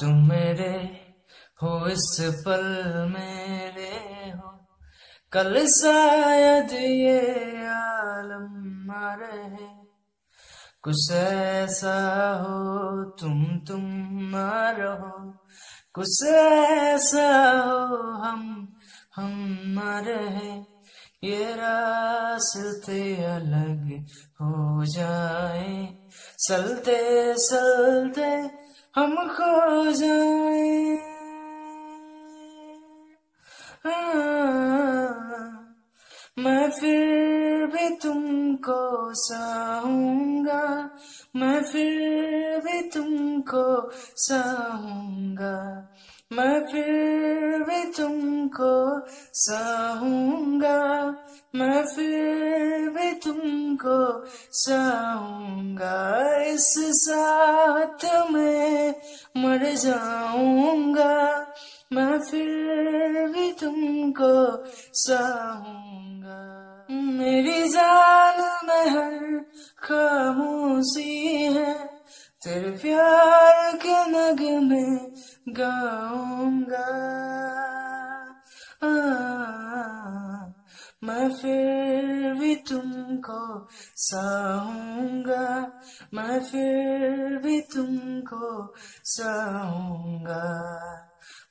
तुम मेरे हो इस पल मेरे हो। कल शायद ये आलम रहे। कुछ ऐसा हो, तुम तुम रहो। कुछ ऐसा हो, हम हम रहे। ये रास्ते अलग हो जाए। चलते चलते हम खो जाए। मैं फिर भी तुमको चाहूँगा मैं फिर भी तुमको चाहूँगा मैं फिर भी तुमको चाहूँगा मैं फिर भी तुमको चाहूँगा। इस साथ में मर जाऊँगा। मैं फिर भी तुमको चाहूँगा। मेरी जान में हर खामोशी है। तेरे प्यार के नग में गाऊँगा। मैं फिर भी तुमको चाहूँगा मैं फिर भी तुमको चाहूँगा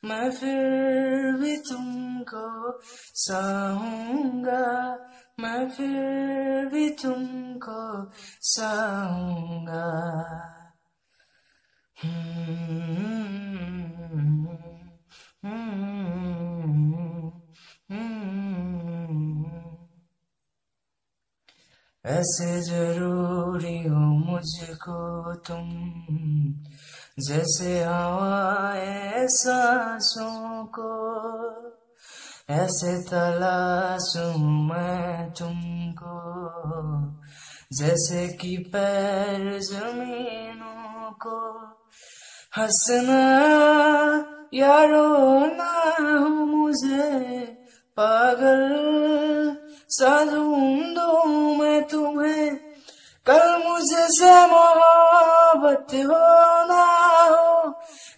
मैं फिर भी तुमको चाहूँगा मैं फिर भी तुमको चाहूँगा ऐसे ज़रूरी हो मुझको तुम। जैसे हवाए सांसों को, ऐसे तलाशूं मैं तुमको। जैसे कि पैर जमीनों को, हंसना या रोना हो मुझे, पागल सा मैं तुम्हें, कल मुझे से मोहब्बत हो ना हो,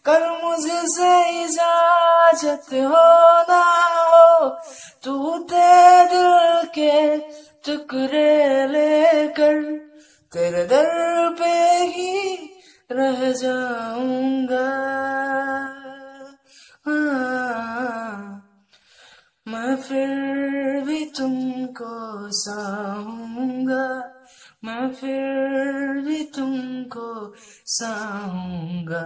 कल मुझे से इजाज़त हो ना हो, तू ते दिल के टुकड़े लेकर तेरे दर पे ही रह जाऊँगा। मैं फिर तुमको साऊँगा। मैं फिर भी तुमको चाहूँगा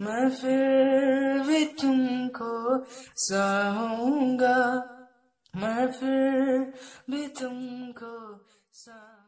मैं फिर भी तुमको चाहूँगा मैं फिर भी तुमको चाहूँगा